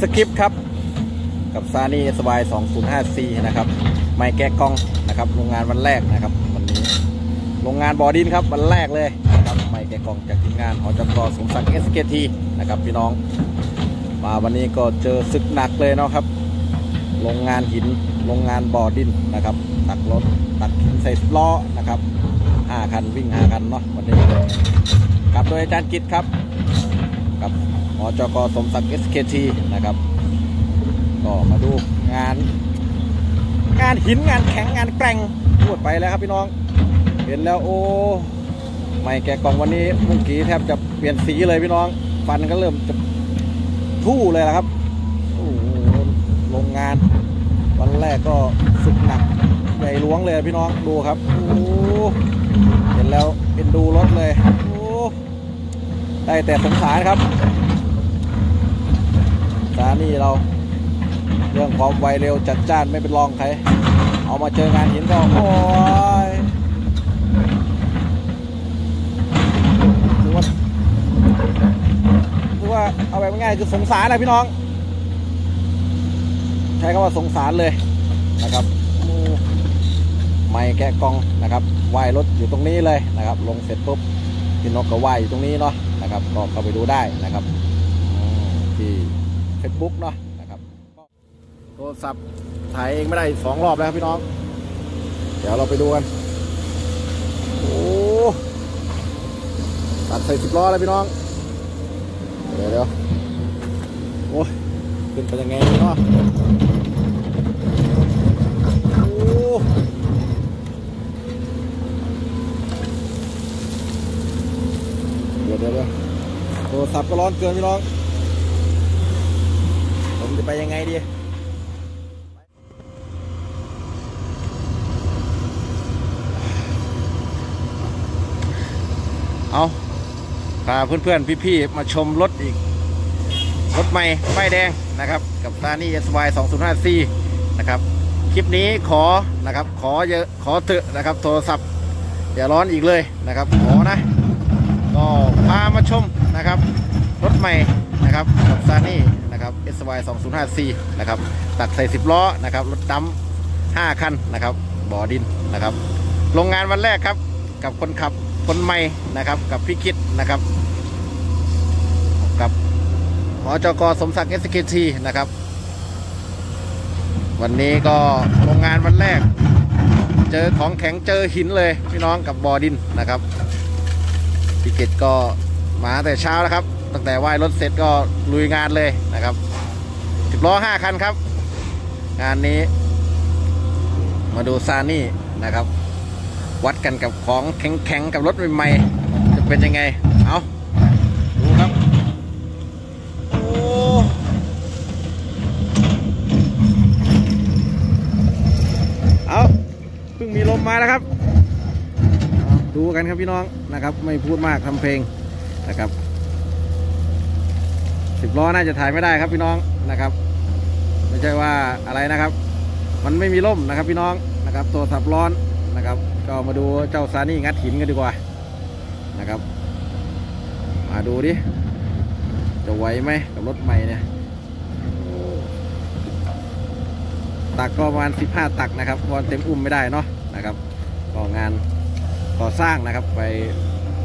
สคริปต์ครับ กับซานี่สบาย 2054นะครับ ไม่แก้กล้องนะครับโรงงานวันแรกนะครับ วันนี้โรงงานบอดินครับวันแรกเลยนะครับไม่แก้กล้องจากทีมงานหอจกสมศักดิ์ SKT นะครับพี่น้อง มาวันนี้ก็เจอศึกหนักเลยเนาะครับโรงงานหินโรงงานบ่อดินนะครับ ตักรถตักหินใส่ล้อนะครับหาคันวิ่งหาคันเนาะวันนี้กับโดยอาจารย์กิตครับ กับหอจกสมศักดิ์ SKT นะครับ ก็มาดูงาน งานหินงานแข็งงานแกร่งพูดไปแล้วครับพี่น้อง เห็นแล้วโอ้ไม่แกะกล่องวันนี้มุ้งกีแทบจะเปลี่ยนสีเลยพี่น้องฟันก็เริ่มจะทู่เลยละครับโอ้โรงงาน วันแรกก็สุดหนักใหญ่หลวงเลยพี่น้องดูครับโอ้เห็นแล้วเอ็นดูรถเลย ได้แต่สงสารครับสานี่เรา เรื่องความไวเร็วจัดจ้านไม่เป็นรองใคร เอามาเจองานหินก็โอ้ยถือว่าถือว่าเอาแบบง่ายคือสงสารนะพี่น้อง ใช้คำว่าสงสารเลยนะครับไม่แกะกองนะครับว่ายรถอยู่ตรงนี้เลยนะครับ ลงเสร็จปุ๊บพี่นกก็ว่ายอยู่ตรงนี้เนาะ นะครับ ก็เข้าไปดูได้นะครับที่เฟซบุ๊กเนาะนะครับโทรศัพท์ถ่ายเองไม่ได้สองรอบแล้วพี่น้อง เดี๋ยวเราไปดูกัน โอ้ตัดใส่สิบล้อแล้วพี่น้อง เดี๋ยวเดี๋ยวโอ้ยขึ้นไปยังไงเนาะโอ้เดี๋ยวเดี๋ยวเดี๋ยวโทรศัพท์ก็ร้ อนเกินพี่น้อง ผมจะไปยังไงดีเอาพาเพื่อนๆ พี่ๆ มาชมรถอีก รถใหม่ป้ายแดงนะครับ กับตานี่ SY 2054นะครับ คลิปนี้ขอนะครับ ขอเยอะขอเถอะนะครับ โทรศัพท์อย่าร้อนอีกเลยนะครับ ขอนะ ก็พามาชมนะครับ รถใหม่นะครับกับซานี่นะครับ SY 2054นะครับตักใส่ 10 ล้อนะครับรถดำ5คันนะครับบ่อดินนะครับโรงงานวันแรกครับ กับคนขับคนใหม่นะครับกับพี่คิดนะครับ กับหมอจกสมศักดิ์ SKT นะครับ วันนี้ก็โรงงานวันแรก เจอของแข็งเจอหินเลยพี่น้องกับบ่อดินนะครับพี่กิตก็มาแต่เช้าแล้วครับ ตั้งแต่ไหว้รถเสร็จก็ลุยงานเลยนะครับสิบล้อห้าคันครับ งานนี้ มาดูซานี่นะครับ วัดกันกับของแข็งๆกับรถใหม่ๆจะเป็นยังไง เอาดูครับโอ้เอาเพิ่งมีลมมาแล้วครับ ดูกันครับพี่น้องนะครับ ไม่พูดมากทำเพลงนะครับ สิบล้อน่าจะถ่ายไม่ได้ครับพี่น้องนะครับ ไม่ใช่ว่าอะไรนะครับ มันไม่มีร่มนะครับพี่น้องนะครับโทรศัพท์ร้อนนะครับ ก็มาดูเจ้าซานี่งัดหินกันดีกว่านะครับ มาดูดิจะไหวไหมกับรถใหม่เนี่ยตักก็ประมาณ 15 ตักนะครับวอนเต็มอุ้มไม่ได้เนาะนะครับก็งานก่อสร้างนะครับ ไป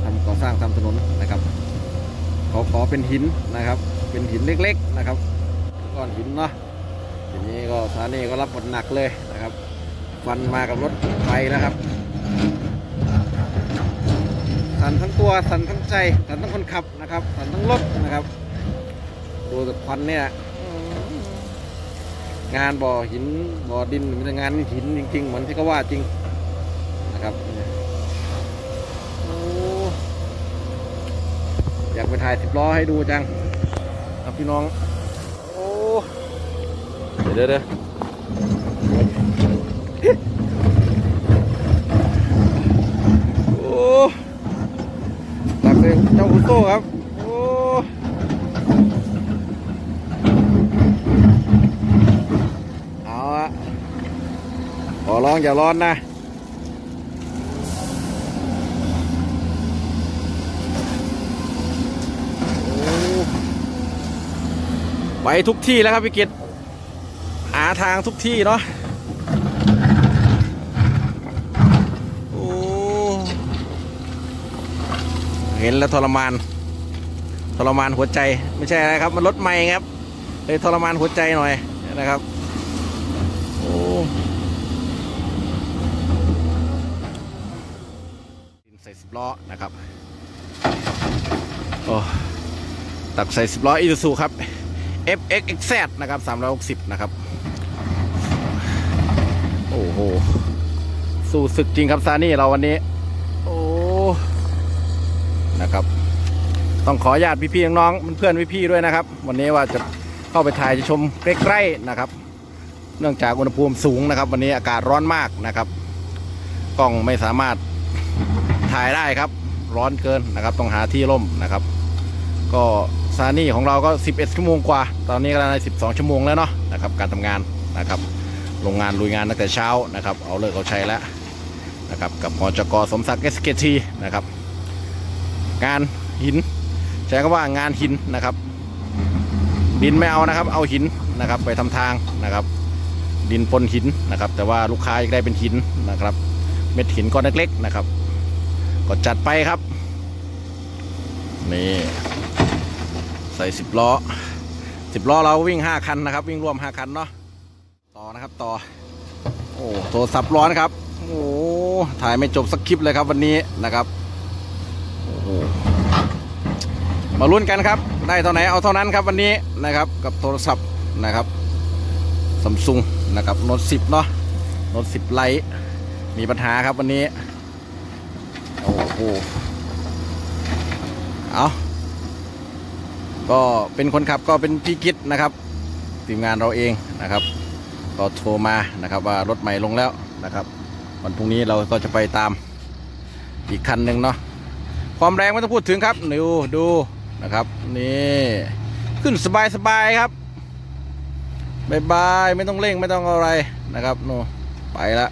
ทำก่อสร้างทำถนนนะครับ ขาขอเป็นหินนะครับ เป็นหินเล็กๆนะครับก้อนหินเนาะทีนี้ก็สานี่ก็รับบทหนักเลยนะครับฟันมากับรถไฟนะครับสันทั้งตัวสันทั้งใจสันทั้งคนขับนะครับสันทั้งรถนะครับดูจากควันเนี่ยงานบ่อหินบ่อดินมันจะงานหินจริง ๆ เหมือนที่เขาว่าจริงนะครับ โอ้ อยากไปถ่ายสิบล้อให้ดูจังครับพี่น้อง โอ้เดี๋ยวเดี๋ยวโอ้ตักเลยเจ้าอุโต้ครับ โอ้เอาอะขอร้องอย่าร้อนนะ โอ้ ไปทุกที่แล้วครับพี่กิตหาทางทุกที่เนาะโอ้เห็นแล้วทรมาน ทรมานหัวใจไม่ใช่อะไรครับ มันรถไม่ครับเลยทรมานหัวใจหน่อยนะครับโอ้ใส่สิบล้อนะครับโอ้ตักใส่สิบล้ออีซูซูครับ FXXZ นะครับ 360 นะครับ โอ้โห สู้ศึกจริงครับซานี่เราวันนี้ โอ้ นะครับ ต้องขออนุญาตพี่ๆน้องๆเพื่อนๆพี่ๆด้วยนะครับ วันนี้ว่าจะเข้าไปถ่ายจะชมใกล้ๆนะครับ เนื่องจากอุณหภูมิสูงนะครับ วันนี้อากาศร้อนมากนะครับ กล้องไม่สามารถถ่ายได้ครับ ร้อนเกินนะครับ ต้องหาที่ร่มนะครับ ก็านี่ของเราก็ 11 ชั่วโมงกว่า ตอนนี้ก็ใน12 ชั่วโมงแล้วเนาะนะครับการทำงานนะครับโรงงานลุยงานตั้งแต่เช้านะครับ เอาเลิกเอาใช้แล้วนะครับกับมจกสมศักดิ์เอสเกทีนะครับงานหินใช้คำว่างานหินนะครับ ดินไม่เอานะครับ เอาหินนะครับ ไปทำทางนะครับ ดินปนหินนะครับ แต่ว่าลูกค้าได้เป็นหินนะครับ เม็ดหินก้อนเล็กๆนะครับ ก็จัดไปครับนี่ ส่สิบล้อสิบล้อเราวิ่งห้าคันนะครับ วิ่งรวมห้าคันเนาะต่อนะครับต่อ โอ้โทรศัพท์ร้อนครับโอ้ถ่ายไม่จบสักคลิปเลยครับวันนี้นะครับโอ้มาลุ้นกันครับ ได้เท่าไหนเอาเท่านั้นครับวันนี้นะครับกับโทรศัพท์นะครับซัมซุงนะครับโน้ตสิบเนาะโน้ตสิบไลท์มีปัญหาครับวันนี้ โอ้โหเอา ก็เป็นคนขับก็เป็นพี่กิตนะครับทีมงานเราเองนะครับก็โทรมานะครับว่ารถใหม่ลงแล้วนะครับ วันพรุ่งนี้เราก็จะไปตามอีกคันหนึ่งเนาะความแรงไม่ต้องพูดถึงครับดูดูนะครับนี่ขึ้นสบายสบายครับบายบายไม่ต้องเร่งไม่ต้องอะไรนะครับโนไปละ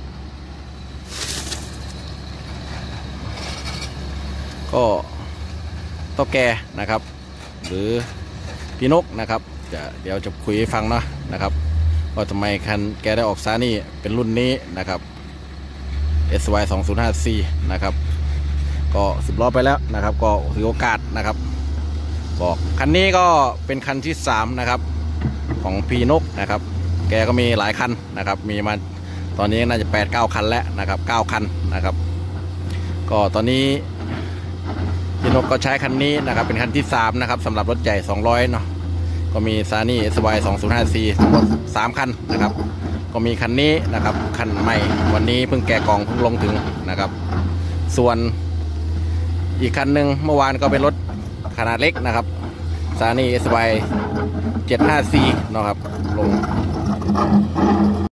ก็โตแกนะครับ หรือพี่นกนะครับจะเดี๋ยวจะคุยให้ฟังเนาะนะครับว่าทำไมคันแกได้ออกซานี่เป็นรุ่นนี้นะครับ SY 2 0 5 C นะครับ ก็สิบล้อไปแล้วนะครับ ก็ถือโอกาสนะครับ บอกคันนี้ก็เป็นคันที่สามนะครับ ของพีนกนะครับ แกก็มีหลายคันนะครับ มีมาตอนนี้น่าจะ8ปดเก้าคันแล้วนะครับเก้าคันนะครับ ก็ตอนนี้ พี่นกก็ใช้คันนี้นะครับ เป็นคันที่สามนะครับสำหรับรถใหญ่ 200 เนาะก็มีซานี่ SY 205C ทั้งหมดสามคันนะครับ ก็มีคันนี้นะครับ คันใหม่วันนี้เพิ่งแกะกล่องเพิ่งลงถึงนะครับ ส่วนอีกคันหนึ่งเมื่อวานก็เป็นรถขนาดเล็กนะครับซานี่ SY 75C นะครับลง